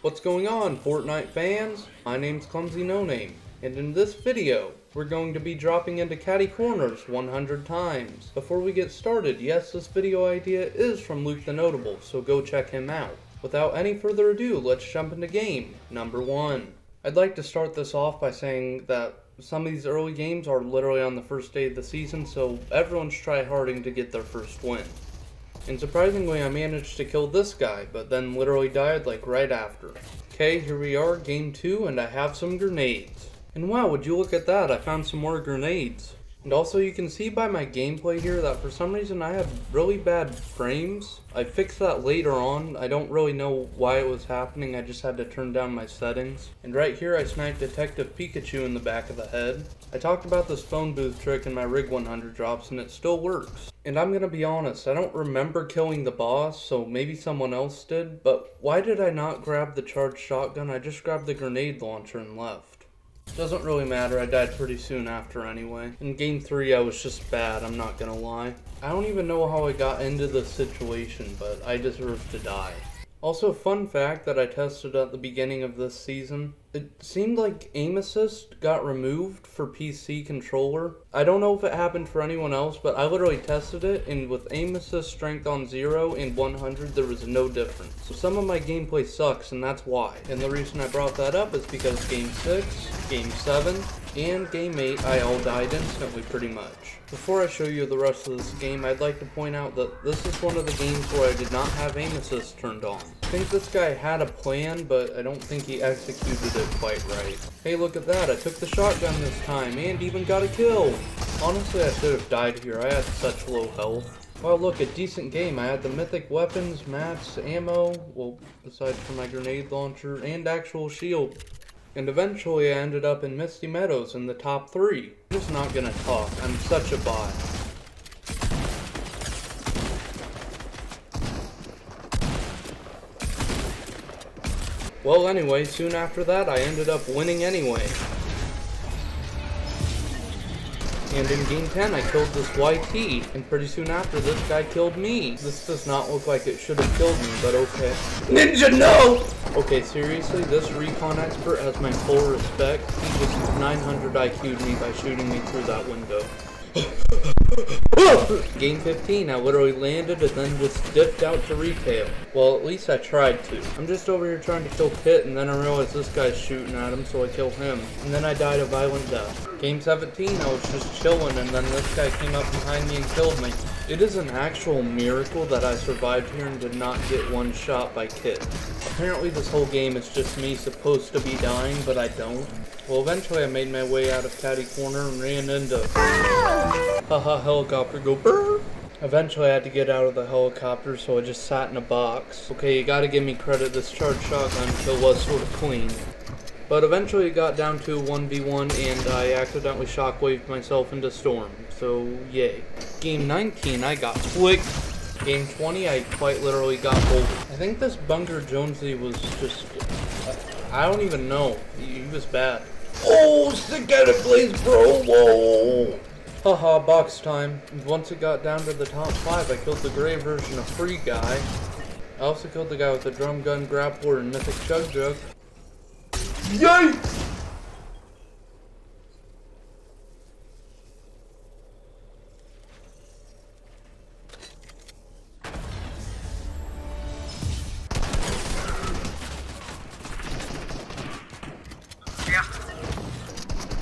What's going on, Fortnite fans? My name's Clumsy Noname, and in this video, we're going to be dropping into Catty Corners 100 times. Before we get started, yes, this video idea is from Luke the Notable, so go check him out. Without any further ado, let's jump into game number one. I'd like to start this off by saying that some of these early games are literally on the first day of the season, so everyone's tryharding to get their first win. And surprisingly, I managed to kill this guy, but then literally died like right after. Okay, here we are, game two, and I have some grenades. And wow, would you look at that, I found some more grenades. And also you can see by my gameplay here that for some reason I have really bad frames. I fixed that later on. I don't really know why it was happening. I just had to turn down my settings. And right here I sniped Detective Pikachu in the back of the head. I talked about this phone booth trick in my Rig 100 drops and it still works. And I'm gonna be honest, I don't remember killing the boss, so maybe someone else did, but why did I not grab the charged shotgun? I just grabbed the grenade launcher and left. Doesn't really matter, I died pretty soon after anyway. In game 3 I was just bad, I'm not gonna lie. I don't even know how I got into this situation, but I deserve to die. Also, a fun fact that I tested at the beginning of this season. It seemed like aim assist got removed for PC controller. I don't know if it happened for anyone else, but I literally tested it, and with aim assist strength on 0 and 100, there was no difference. So some of my gameplay sucks, and that's why. And the reason I brought that up is because Game 6, Game 7, and Game 8, I all died instantly pretty much. Before I show you the rest of this game, I'd like to point out that this is one of the games where I did not have aim assist turned on. I think this guy had a plan, but I don't think he executed it quite right. Hey, look at that, I took the shotgun this time, and even got a kill! Honestly, I should have died here, I had such low health. Well, look, a decent game. I had the mythic weapons, mats, ammo, well, aside from my grenade launcher, and actual shield. And eventually I ended up in Misty Meadows in the top three. I'm just not gonna talk. I'm such a bot. Well, anyway, soon after that, I ended up winning anyway. And in game 10, I killed this YT, and pretty soon after, this guy killed me. This does not look like it should have killed me, but okay. Ninja, no! Okay, seriously, this recon expert has my full respect. He just 900 IQ'd me by shooting me through that window. Game 15, I literally landed and then just dipped out to retail. Well, at least I tried to. I'm just over here trying to kill Kit, and then I realized this guy's shooting at him, so I kill him. And then I died a violent death. Game 17, I was just chilling, and then this guy came up behind me and killed me. It is an actual miracle that I survived here and did not get one shot by Kit. Apparently this whole game is just me supposed to be dying, but I don't. Well, eventually I made my way out of Catty Corner and ran into... Haha, helicopter go. Eventually I had to get out of the helicopter, so I just sat in a box. Okay, you gotta give me credit, this charged shotgun kill was sort of clean. But eventually it got down to 1v1 and I accidentally shockwaved myself into Storm, so yay. Game 19 I got flicked. Game 20 I quite literally got bolted. I think this Bunker Jonesy was just... I don't even know. He was bad. Oh, stick at it, Blaze, bro! Whoa! Haha, box time. Once it got down to the top 5, I killed the gray version of Free Guy. I also killed the guy with the drum gun, grappler, and mythic chug jug. Yikes!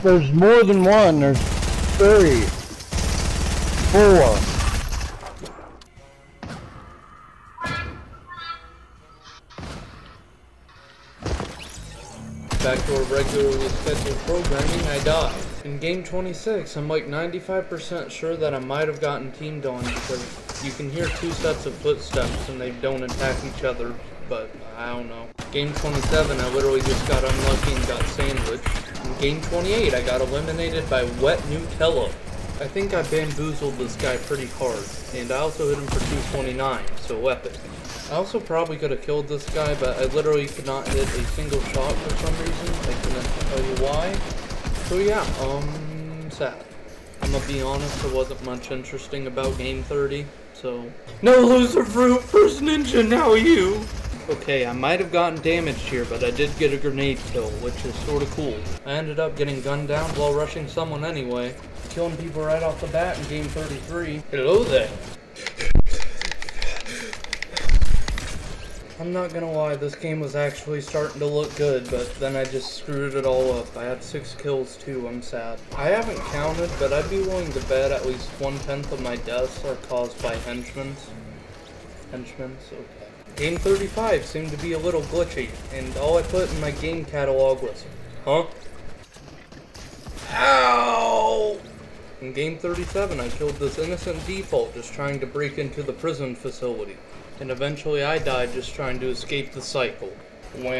There's more than one. There's three, four. Back to our regularly scheduled programming, I died. In game 26, I'm like 95% sure that I might have gotten teamed on because you can hear two sets of footsteps and they don't attack each other, but I don't know. Game 27, I literally just got unlucky and got sandwiched. In game 28, I got eliminated by Wet Nutella. I think I bamboozled this guy pretty hard, and I also hit him for 229, so epic. I also probably could have killed this guy, but I literally could not hit a single shot for some reason. I couldn't tell you why. So yeah, um, sad. I'm gonna be honest, there wasn't much interesting about game 30, so... No Loserfruit, first ninja, now you! Okay, I might have gotten damaged here, but I did get a grenade kill, which is sort of cool. I ended up getting gunned down while rushing someone anyway. Killing people right off the bat in game 33. Hello there. I'm not gonna lie, this game was actually starting to look good, but then I just screwed it all up. I had six kills too, I'm sad. I haven't counted, but I'd be willing to bet at least one-tenth of my deaths are caused by henchmen. Henchmen, okay. Game 35 seemed to be a little glitchy, and all I put in my game catalog was, huh? Ow! In game 37, I killed this innocent default just trying to break into the prison facility. And eventually I died just trying to escape the cycle. Well,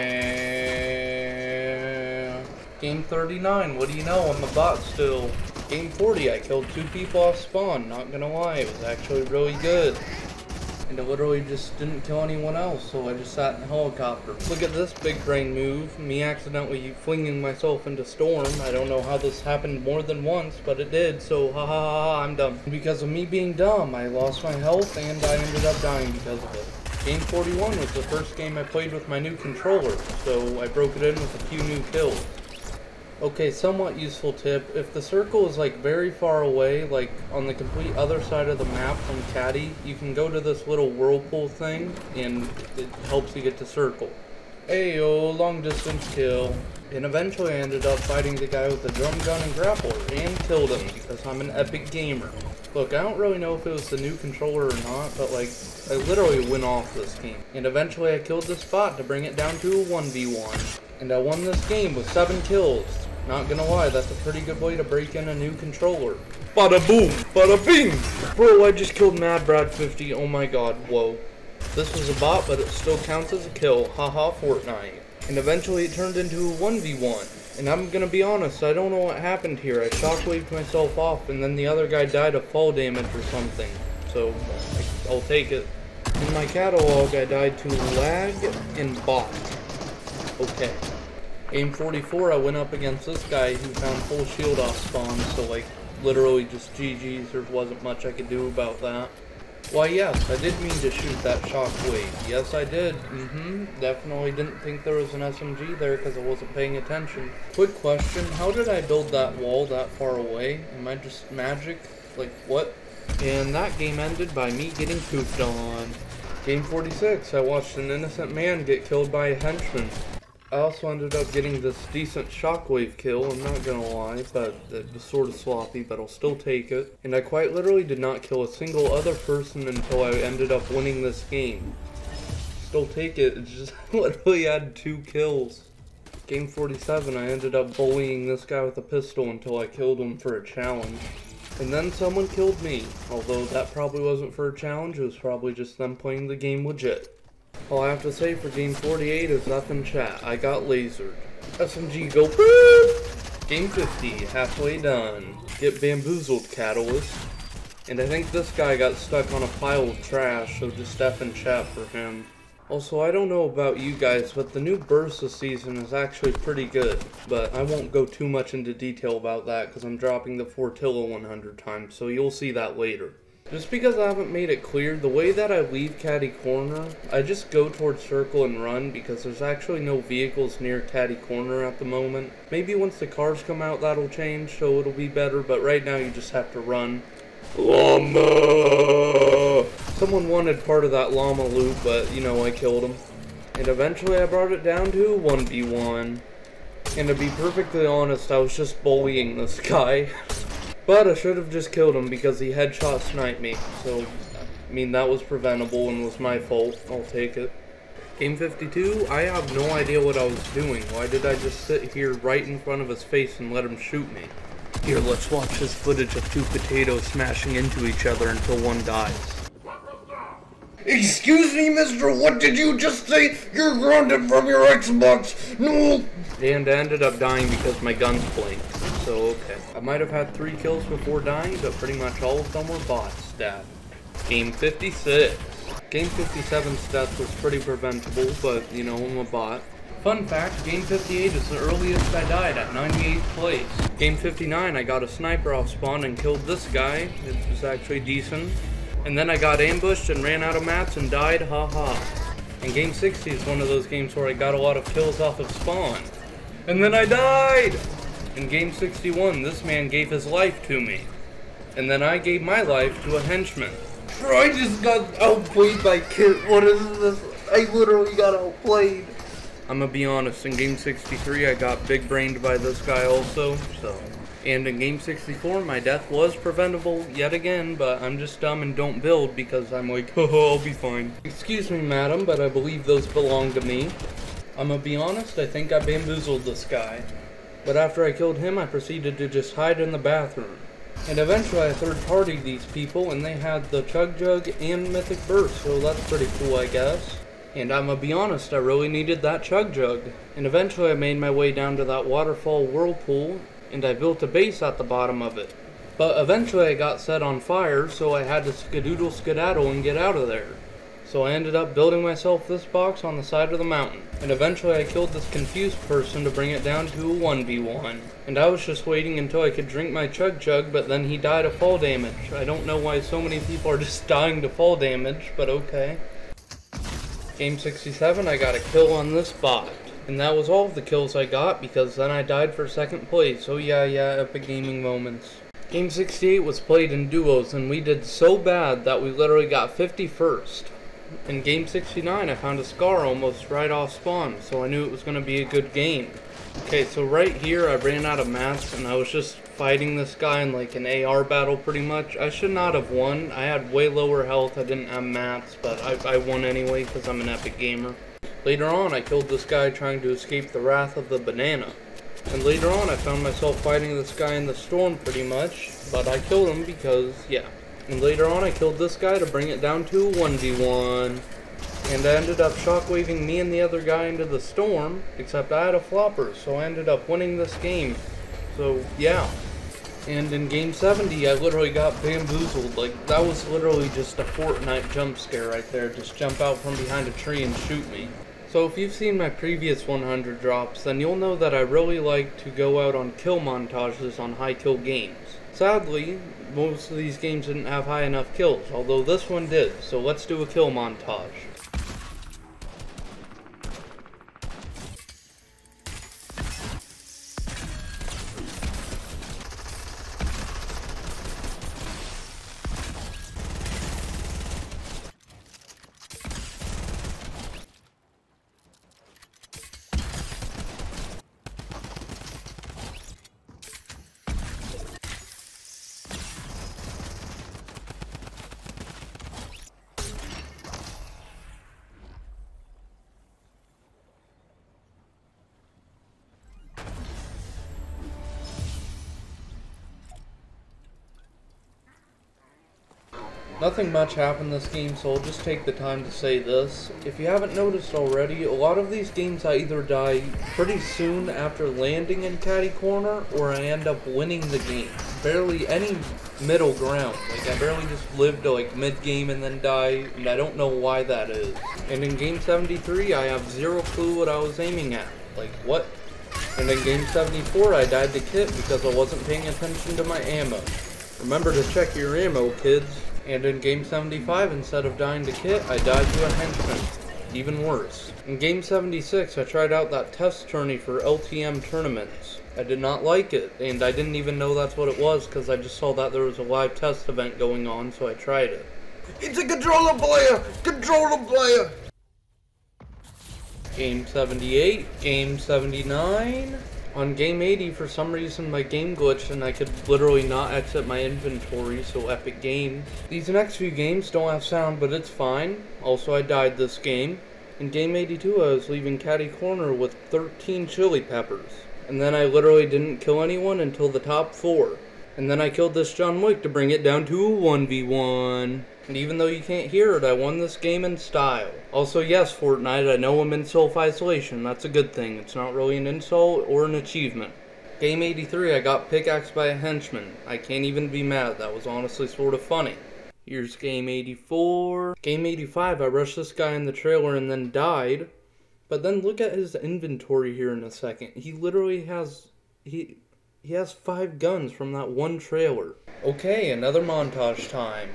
game 39, what do you know, I'm a bot still. Game 40, I killed two people off spawn, not gonna lie, it was actually really good and I literally just didn't kill anyone else, so I just sat in a helicopter. Look at this big brain move, me accidentally flinging myself into storm. I don't know how this happened more than once, but it did, so ha ha ha, ha I'm dumb. Because of me being dumb, I lost my health and I ended up dying because of it. Game 41 was the first game I played with my new controller, so I broke it in with a few new kills. Okay, somewhat useful tip. If the circle is like very far away, like on the complete other side of the map from Catty, you can go to this little whirlpool thing and it helps you get to circle. Ayo, long distance kill. And eventually I ended up fighting the guy with the drum gun and grappler and killed him because I'm an epic gamer. Look, I don't really know if it was the new controller or not, but like, I literally went off this game. And eventually I killed this bot to bring it down to a 1v1. And I won this game with 7 kills. Not gonna lie, that's a pretty good way to break in a new controller. Bada boom, bada bing! Bro, I just killed Mad Brad 50, oh my god, whoa. This was a bot, but it still counts as a kill, haha Fortnite. And eventually it turned into a 1v1. And I'm gonna be honest, I don't know what happened here. I shockwaved myself off, and then the other guy died of fall damage or something. So, I'll take it. In my catalog, I died to lag and bot. Okay. Game 44, I went up against this guy who found full shield off spawn, so like, literally just GG's, there wasn't much I could do about that. Why yes, I did mean to shoot that shockwave. Yes, I did. Mm-hmm. Definitely didn't think there was an SMG there because I wasn't paying attention. Quick question, how did I build that wall that far away? Am I just magic? Like, what? And that game ended by me getting pooped on. Game 46, I watched an innocent man get killed by a henchman. I also ended up getting this decent shockwave kill, I'm not gonna lie, but it was sort of sloppy, but I'll still take it. And I quite literally did not kill a single other person until I ended up winning this game. Still take it, just literally had two kills. Game 47, I ended up bullying this guy with a pistol until I killed him for a challenge. And then someone killed me, although that probably wasn't for a challenge, it was probably just them playing the game legit. All I have to say for game 48 is nothing chat. I got lasered. SMG go boop! Game 50, halfway done. Get bamboozled, Catalyst. And I think this guy got stuck on a pile of trash, so just F in chat for him. Also, I don't know about you guys, but the new Bursa season is actually pretty good. But I won't go too much into detail about that because I'm dropping the Fortilla 100 times, so you'll see that later. Just because I haven't made it clear, the way that I leave Catty Corner, I just go towards Circle and run because there's actually no vehicles near Catty Corner at the moment. Maybe once the cars come out that'll change, so it'll be better, but right now you just have to run. Llama! Someone wanted part of that llama loot, but, you know, I killed him. And eventually I brought it down to 1v1. And to be perfectly honest, I was just bullying this guy. But I should have just killed him because he headshot sniped me. So, I mean, that was preventable and was my fault. I'll take it. Game 52, I have no idea what I was doing. Why did I just sit here right in front of his face and let him shoot me? Here, let's watch this footage of two potatoes smashing into each other until one dies. Excuse me, mister, what did you just say? You're grounded from your Xbox. No. And I ended up dying because my guns blinked. So, okay. I might have had three kills before dying, but pretty much all of them were bots dead. Game 56. Game 57's death was pretty preventable, but, you know, I'm a bot. Fun fact, Game 58 is the earliest I died at 98th place. Game 59, I got a sniper off spawn and killed this guy. It was actually decent. And then I got ambushed and ran out of mats and died, haha. And game 60 is one of those games where I got a lot of kills off of spawn. And then I died! In game 61, this man gave his life to me. And then I gave my life to a henchman. I just got outplayed by Kit. What is this? I literally got outplayed. I'm gonna be honest, in game 63 I got big brained by this guy also, so. And in game 64 my death was preventable yet again, but I'm just dumb and don't build because I'm like, oh, I'll be fine. Excuse me madam, but I believe those belong to me. I'm gonna be honest, I think I bamboozled this guy. But after I killed him, I proceeded to just hide in the bathroom. And eventually I third partied these people and they had the Chug Jug and Mythic Burst, so that's pretty cool I guess. And I'm gonna be honest, I really needed that Chug Jug. And eventually I made my way down to that waterfall whirlpool and I built a base at the bottom of it. But eventually I got set on fire, so I had to skedoodle skedaddle and get out of there. So I ended up building myself this box on the side of the mountain. And eventually I killed this confused person to bring it down to a 1v1. And I was just waiting until I could drink my chug chug, but then he died of fall damage. I don't know why so many people are just dying to fall damage, but okay. Game 67, I got a kill on this bot. And that was all of the kills I got, because then I died for second place. Oh yeah, yeah, epic gaming moments. Game 68 was played in duos, and we did so bad that we literally got 51st. In game 69, I found a scar almost right off spawn, so I knew it was going to be a good game. Okay, so right here, I ran out of mats, and I was just fighting this guy in like an AR battle pretty much. I should not have won. I had way lower health, I didn't have mats, but I, I won anyway because I'm an epic gamer. Later on, I killed this guy trying to escape the wrath of the banana. And later on, I found myself fighting this guy in the storm pretty much, but I killed him because, yeah. And later on, I killed this guy to bring it down to 1v1. And I ended up shockwaving me and the other guy into the storm, except I had a flopper, so I ended up winning this game. So, yeah. And in game 70, I literally got bamboozled. Like, that was literally just a Fortnite jump scare right there. Just jump out from behind a tree and shoot me. So if you've seen my previous 100 drops, then you'll know that I really like to go out on kill montages on high kill games. Sadly, most of these games didn't have high enough kills, although this one did, so let's do a kill montage. Nothing much happened this game, so I'll just take the time to say this. If you haven't noticed already, a lot of these games I either die pretty soon after landing in Catty Corner, or I end up winning the game. Barely any middle ground. Like, I barely just lived to, like, mid-game and then die, and I don't know why that is. And in Game 73, I have zero clue what I was aiming at. Like, what? And in Game 74, I died to Kit because I wasn't paying attention to my ammo. Remember to check your ammo, kids. And in Game 75, instead of dying to Kit, I died to a henchman. Even worse. In Game 76, I tried out that test tourney for LTM tournaments. I did not like it, and I didn't even know that's what it was because I just saw that there was a live test event going on, so I tried it. It's a controller player! Controller player! Game 78, Game 79. On game 80, for some reason my game glitched and I could literally not exit my inventory, so epic games. These next few games don't have sound, but it's fine. Also, I died this game. In game 82, I was leaving Catty Corner with 13 chili peppers. And then I literally didn't kill anyone until the top 4. And then I killed this John Wick to bring it down to a 1v1. And even though you can't hear it, I won this game in style. Also, yes, Fortnite, I know I'm in self-isolation. That's a good thing. It's not really an insult or an achievement. Game 83, I got pickaxed by a henchman. I can't even be mad. That was honestly sort of funny. Here's game 84. Game 85, I rushed this guy in the trailer and then died. But then look at his inventory here in a second. He literally has... He, he has five guns from that one trailer. Okay, another montage time.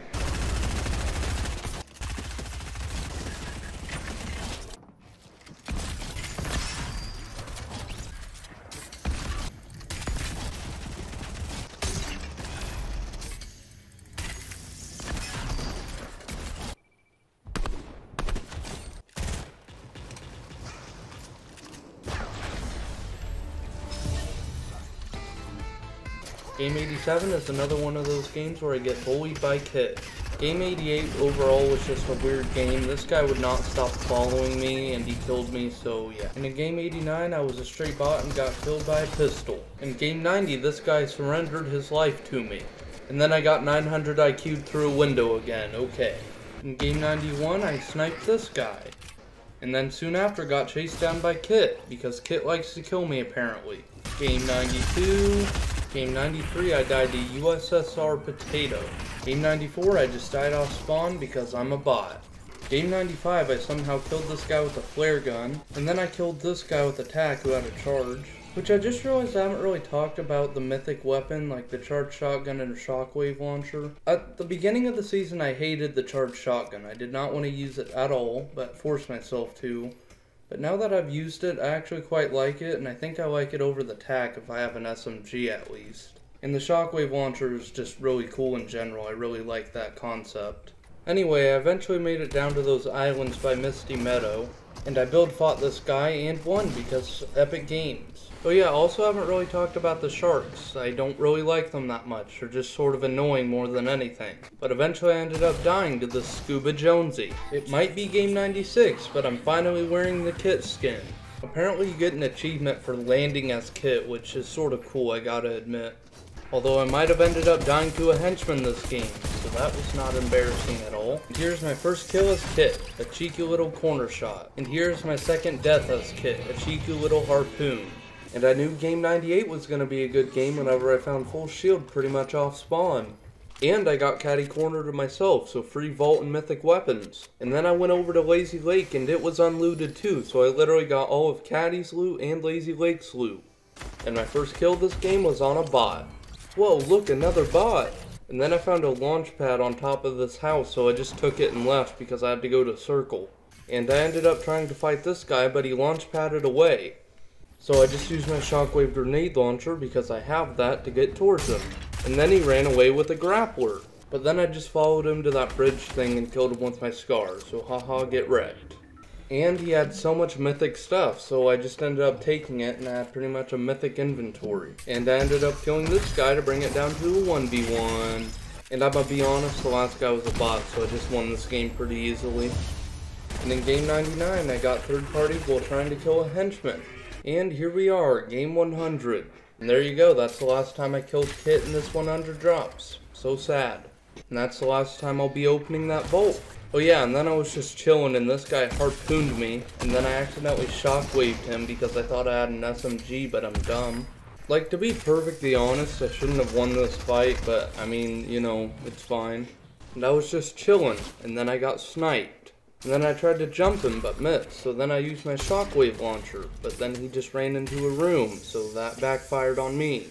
87 is another one of those games where I get bullied by Kit. Game 88 overall was just a weird game. This guy would not stop following me and he killed me, so yeah. And in game 89, I was a straight bot and got killed by a pistol. In game 90, this guy surrendered his life to me. And then I got 900 IQ through a window again, okay. In game 91, I sniped this guy. And then soon after got chased down by Kit, because Kit likes to kill me apparently. Game 92, game 93 I died to USSR Potato. Game 94 I just died off spawn because I'm a bot. Game 95 I somehow killed this guy with a flare gun, and then I killed this guy with a tac who had a charge. Which I just realized I haven't really talked about the mythic weapon, like the charged shotgun and shockwave launcher. At the beginning of the season, I hated the charged shotgun. I did not want to use it at all, but forced myself to. But now that I've used it, I actually quite like it, and I think I like it over the tac if I have an SMG at least. And the shockwave launcher is just really cool in general. I really like that concept. Anyway, I eventually made it down to those islands by Misty Meadow, and I build fought this guy and won because Epic Games. Oh yeah, also haven't really talked about the sharks. I don't really like them that much. They're just sort of annoying more than anything. But eventually I ended up dying to the Scuba Jonesy. It might be game 96, but I'm finally wearing the Kit skin. Apparently you get an achievement for landing as Kit, which is sort of cool, I gotta admit. Although I might have ended up dying to a henchman this game, that was not embarrassing at all. And here's my first kill as Kit, a cheeky little corner shot. And here's my second death as Kit, a cheeky little harpoon. And I knew Game 98 was going to be a good game whenever I found full shield pretty much off spawn. And I got Catty Corner to myself, so free vault and mythic weapons. And then I went over to Lazy Lake and it was unlooted too, so I literally got all of Catty's loot and Lazy Lake's loot. And my first kill this game was on a bot. Whoa, look, another bot! And then I found a launch pad on top of this house, so I just took it and left because I had to go to Circle. And I ended up trying to fight this guy, but he launch padded away. So I just used my shockwave grenade launcher because I have that to get towards him. And then he ran away with a grappler. But then I just followed him to that bridge thing and killed him with my scar, so haha get wrecked. And he had so much mythic stuff, so I just ended up taking it and I had pretty much a mythic inventory. And I ended up killing this guy to bring it down to a 1v1. And I'm gonna be honest, the last guy was a bot, so I just won this game pretty easily. And in game 99, I got third party while trying to kill a henchman. And here we are, game 100. And there you go, that's the last time I killed Kit in this 100 drops. So sad. And that's the last time I'll be opening that vault. Oh yeah, and then I was just chilling and this guy harpooned me, and then I accidentally shockwaved him because I thought I had an SMG, but I'm dumb. Like, to be perfectly honest, I shouldn't have won this fight, but I mean, you know, it's fine. And I was just chilling, and then I got sniped. And then I tried to jump him, but missed. So then I used my shockwave launcher, but then he just ran into a room, so that backfired on me.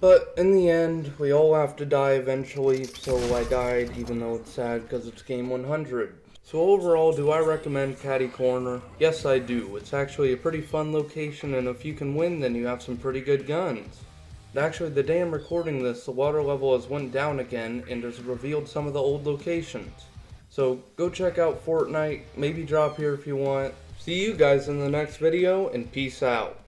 But in the end, we all have to die eventually, so I died, even though it's sad because it's game 100. So overall, do I recommend Catty Corner? Yes, I do. It's actually a pretty fun location, and if you can win, then you have some pretty good guns. Actually, the day I'm recording this, the water level has went down again, and has revealed some of the old locations. So go check out Fortnite, maybe drop here if you want. See you guys in the next video, and peace out.